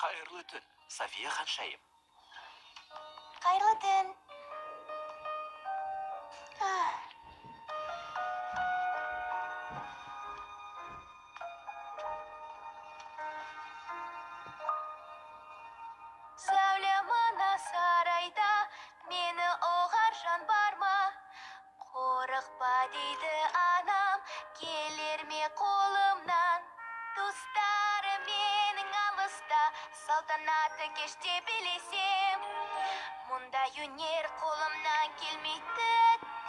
қайырлы түн софия ханшайым. Қайырлы түн. Сәулем ана сарайда мені оғар жан бар ма қорықпа дейді анам келер ме салтанатты кеште билесем. Мұндай өнер қолымнан келмейді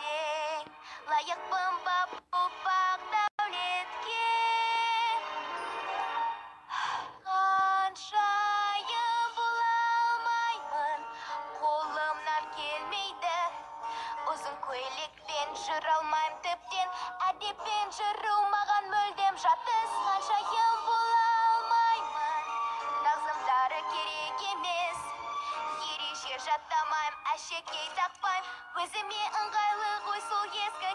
тең лайықпын ба бұл бақ дәулетке. Қаншайым бола алмаймын. Қолымнан келмейді. Ұзын көйлекпен жүре тағзымдары керек емес ереже жаттамаймын әшекей тақпаймын өзіме ыңғайлы ғой сол ескі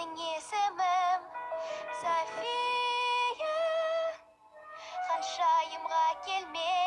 есімім софия ханшайымға келме